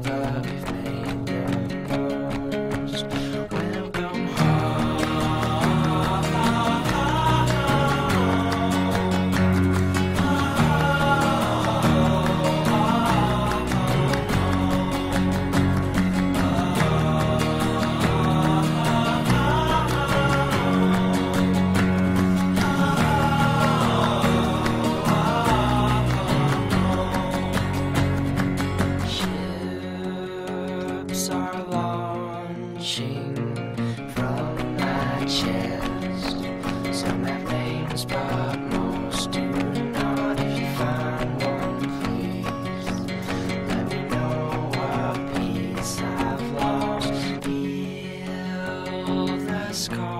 flashback waves are launching from my chest. Some have names, but most do not. If you find one, please let me know what piece I've lost. Feel the scar.